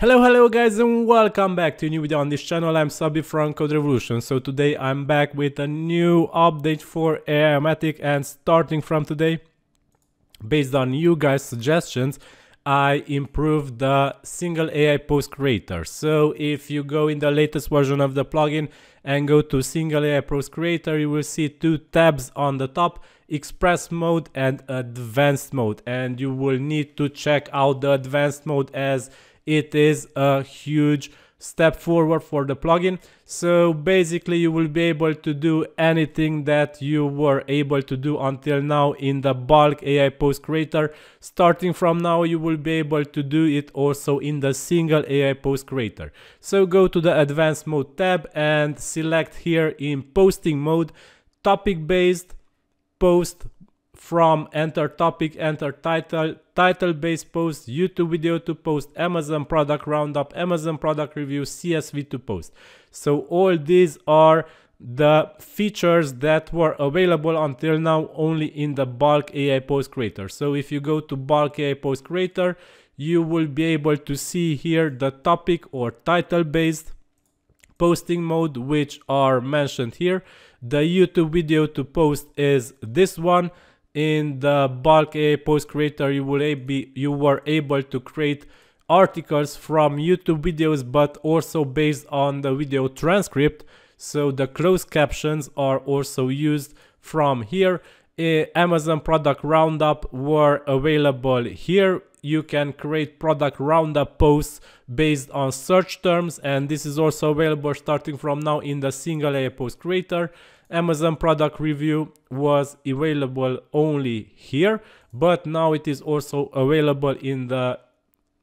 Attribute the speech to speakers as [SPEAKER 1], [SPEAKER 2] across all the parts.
[SPEAKER 1] Hello, hello guys and welcome back to a new video on this channel. I'm Szabi from CodeRevolution. So today I'm back with a new update for Aiomatic and starting from today, based on you guys suggestions, I improved the single AI post creator. So if you go in the latest version of the plugin and go to single AI post creator, you will see two tabs on the top, express mode and advanced mode. And you will need to check out the advanced mode as it is a huge step forward for the plugin. So basically you will be able to do anything that you were able to do until now in the bulk AI post creator. Starting from now you will be able to do it also in the single AI post creator. So go to the advanced mode tab and select here in posting mode topic based post from enter topic, enter title, title based post, YouTube video to post, Amazon product roundup, Amazon product review, CSV to post. So all these are the features that were available until now only in the bulk AI post creator. So if you go to bulk AI post creator, you will be able to see here the topic or title based posting mode which are mentioned here. The YouTube video to post is this one in the bulk AI post creator you will be you were able to create articles from YouTube videos but also based on the video transcript. So the closed captions are also used from here. Uh, Amazon product roundup were available here. You can create product roundup posts based on search terms and this is also available starting from now in the single AI post creator Amazon product review was available only here, but now it is also available in the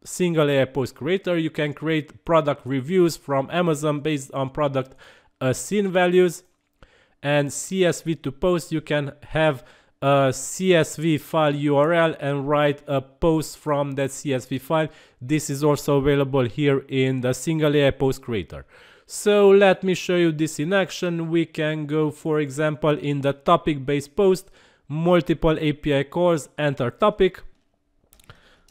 [SPEAKER 1] single AI post creator. You can create product reviews from Amazon based on product uh, ASIN values and CSV to post. You can have a CSV file URL and write a post from that CSV file. This is also available here in the single AI post creator. So let me show you this in action. We can go, for example, in the topic-based post, multiple API calls, enter topic.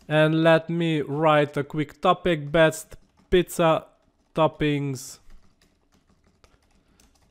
[SPEAKER 1] And let me write a quick topic, best pizza toppings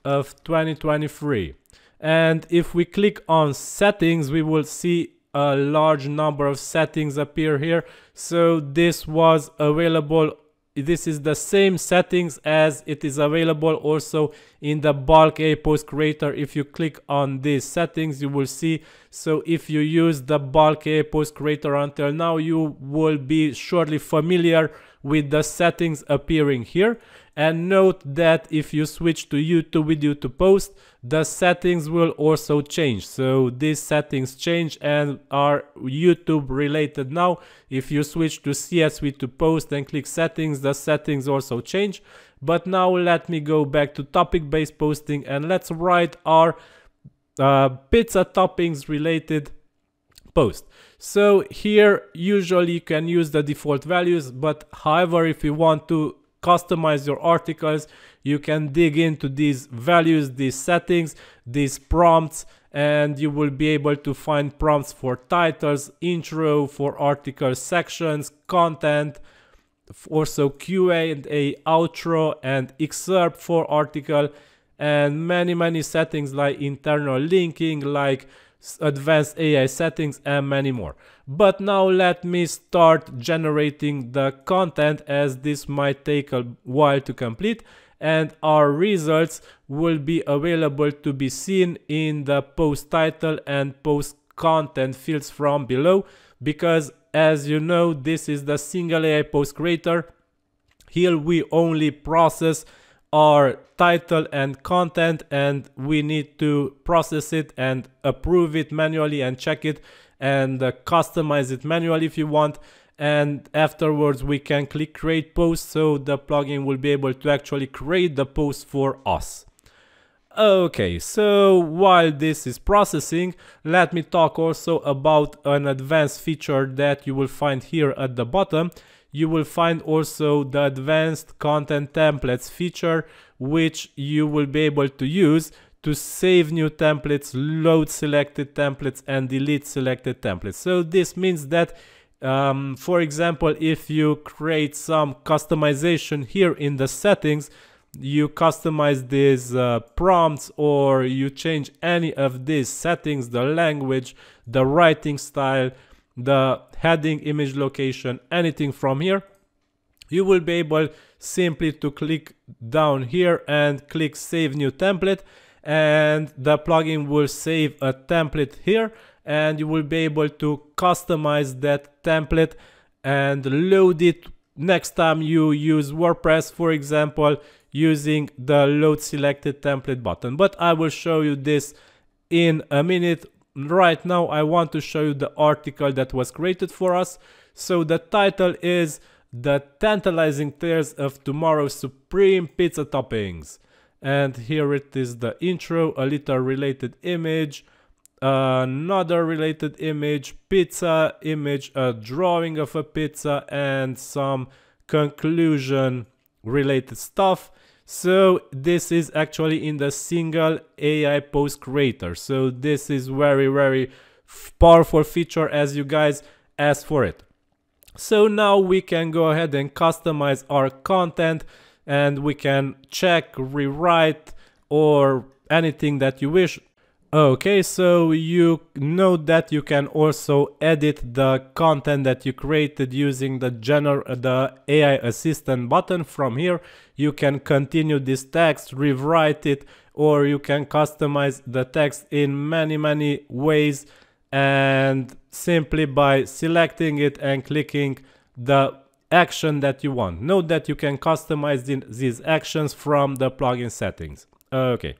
[SPEAKER 1] of 2023. And if we click on settings, we will see a large number of settings appear here. So this was available this is the same settings as it is available also in the bulk AI post creator. If you click on these settings you will see. So if you use the bulk AI post creator until now you will be surely familiar with the settings appearing here. And note that if you switch to YouTube video to post the settings will also change. So these settings change and are YouTube related now. If you switch to CSV to post and click settings the settings also change. But now let me go back to topic based posting and let's write our uh, pizza toppings related post. So here usually you can use the default values but however if you want to customize your articles you can dig into these values these settings these prompts and you will be able to find prompts for titles intro for article sections content also qa and a outro and excerpt for article and many many settings like internal linking like advanced AI settings and many more. But now let me start generating the content as this might take a while to complete and our results will be available to be seen in the post title and post content fields from below because as you know this is the single AI post creator here we only process our title and content and we need to process it and approve it manually and check it and uh, customize it manually if you want and afterwards we can click create post so the plugin will be able to actually create the post for us. Okay, so while this is processing, let me talk also about an advanced feature that you will find here at the bottom you will find also the advanced content templates feature which you will be able to use to save new templates, load selected templates and delete selected templates. So this means that Um, for example, if you create some customization here in the settings, you customize these uh, prompts or you change any of these settings, the language, the writing style, the heading, image location, anything from here, you will be able simply to click down here and click save new template and the plugin will save a template here and you will be able to customize that template and load it next time you use WordPress for example using the load selected template button. But I will show you this in a minute right now I want to show you the article that was created for us. So the title is the tantalizing tales of tomorrow's supreme pizza toppings. And here it is the intro a little related image another related image pizza image a drawing of a pizza and some conclusion related stuff so this is actually in the single AI post creator so this is very very powerful feature as you guys asked for it so now we can go ahead and customize our content and we can check, rewrite or anything that you wish. Okay, so you know that you can also edit the content that you created using the gener the AI assistant button from here. You can continue this text, rewrite it, or you can customize the text in many, many ways and simply by selecting it and clicking the action that you want. Note that you can customize these actions from the plugin settings. Okay.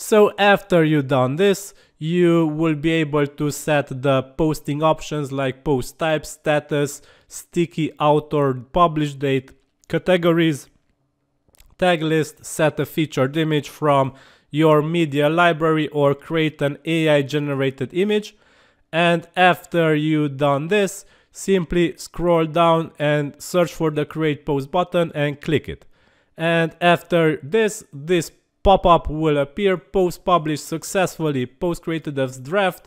[SPEAKER 1] So after you've done this, you will be able to set the posting options like post type, status, sticky, author, publish date, categories, tag list, set a featured image from your media library or create an AI generated image. And after you've done this, simply scroll down and search for the create post button and click it. And after this, this pop-up will appear, post published successfully, post created as draft,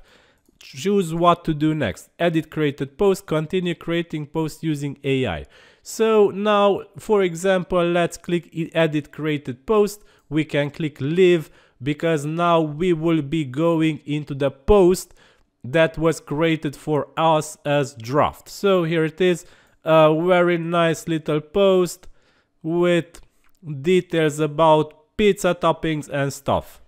[SPEAKER 1] choose what to do next. Edit created post, continue creating post using AI. So now, for example, let's click edit created post. We can click leave because now we will be going into the post that was created for us as draft. So here it is, a very nice little post with details about pizza toppings and stuff.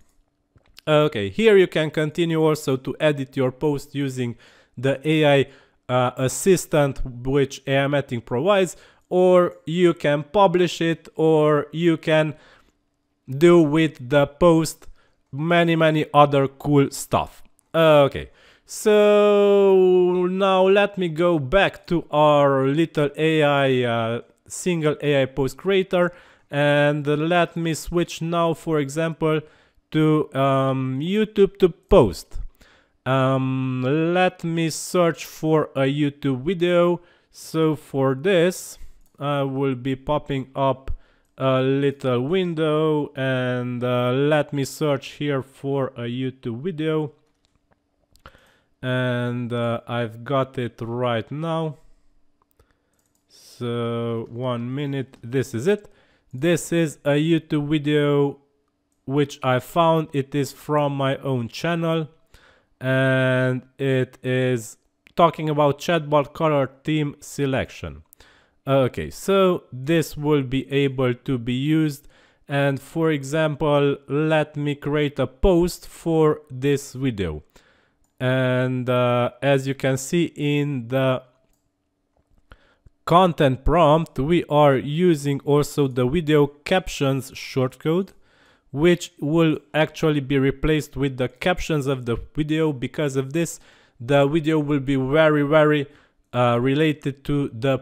[SPEAKER 1] Okay, here you can continue also to edit your post using the AI uh, assistant which Aiomatic provides or you can publish it or you can do with the post many many other cool stuff. Okay, so now let me go back to our little AI, uh, single AI post creator and let me switch now, for example, to um, YouTube to post. Um, let me search for a YouTube video. So for this, I will be popping up a little window and uh, let me search here for a YouTube video and uh, I've got it right now so one minute this is it this is a YouTube video which I found. It is from my own channel and it is talking about chatbot color theme selection. Okay so this will be able to be used. And for example let me create a post for this video. And uh, as you can see in the content prompt we are using also the video captions shortcode which will actually be replaced with the captions of the video because of this the video will be very very uh, related to the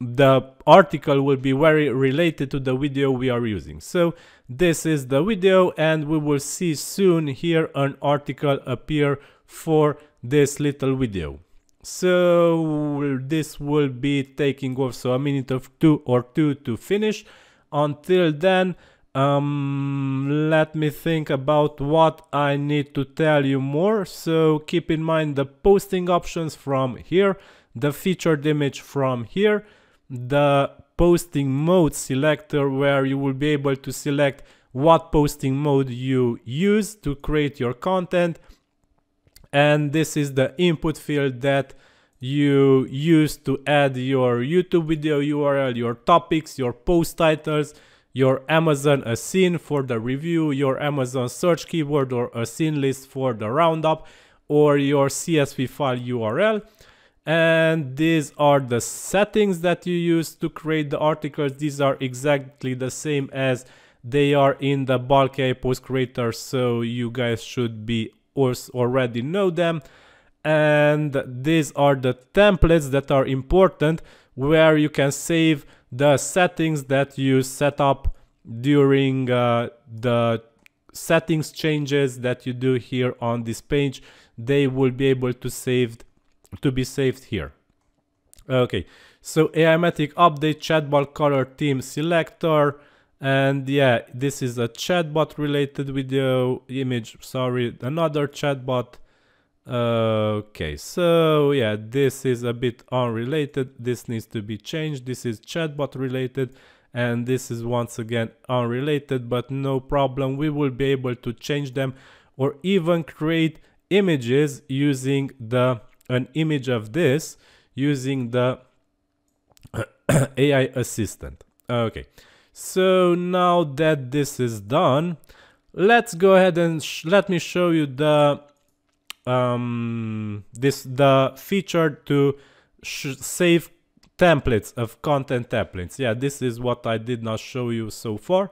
[SPEAKER 1] the article will be very related to the video we are using so this is the video and we will see soon here an article appear for this little video. So this will be taking also a minute of two or two to finish. Until then, um, let me think about what I need to tell you more. So keep in mind the posting options from here, the featured image from here, the posting mode selector where you will be able to select what posting mode you use to create your content. And this is the input field that you use to add your YouTube video URL, your topics, your post titles, your Amazon ASIN for the review, your Amazon search keyword or ASIN list for the roundup, or your CSV file URL. And these are the settings that you use to create the articles. These are exactly the same as they are in the bulk post creator, so you guys should be already know them. And these are the templates that are important where you can save the settings that you set up during uh, the settings changes that you do here on this page they will be able to saved to be saved here okay so Aiomatic update chatbot color theme selector and yeah this is a chatbot related video image. Sorry another chatbot. Okay so yeah this is a bit unrelated. This needs to be changed. This is chatbot related and this is once again unrelated but no problem. We will be able to change them or even create images using the an image of this using the AI assistant. Okay so now that this is done let's go ahead and let me show you the um, this the feature to save templates of content templates. Yeah, this is what I did not show you so far.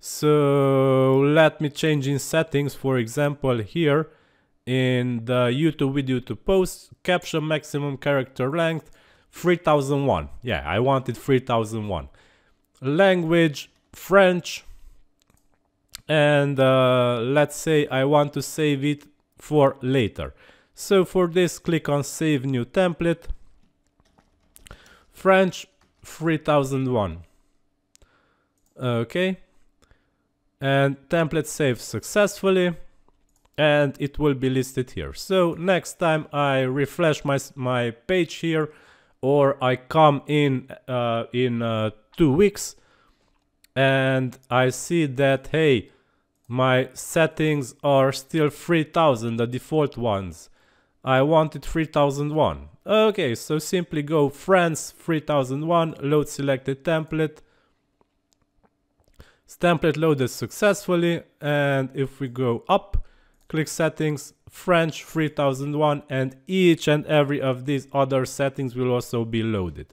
[SPEAKER 1] So let me change in settings, for example, here in the YouTube video to post, caption maximum character length, 3001. Yeah, I wanted 3001. Language, French, and uh, let's say I want to save it for later. So for this, click on Save New Template. French 3001. Okay. And template saved successfully and it will be listed here. So next time I refresh my, my page here or I come in uh, in uh, two weeks and I see that, hey, my settings are still 3000, the default ones. I wanted 3001. Okay, so simply go France 3001, load selected template. Template loaded successfully, and if we go up, click settings, French 3001, and each and every of these other settings will also be loaded.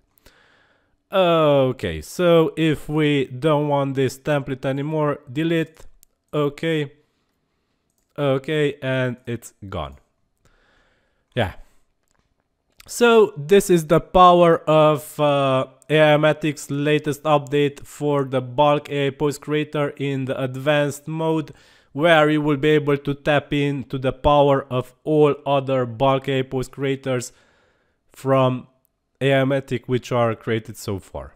[SPEAKER 1] Okay, so if we don't want this template anymore, delete, okay, okay, and it's gone. Yeah. So this is the power of uh, Aiomatic's latest update for the bulk AI post creator in the advanced mode where you will be able to tap into the power of all other bulk AI post creators from Aiomatic which are created so far.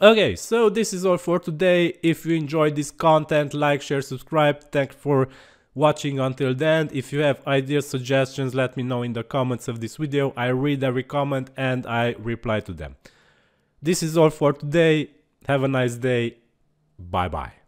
[SPEAKER 1] Okay, so this is all for today. If you enjoyed this content, like, share, subscribe. Thanks for watching until then. If you have ideas, suggestions, let me know in the comments of this video. I read every comment and I reply to them. This is all for today. Have a nice day. Bye bye.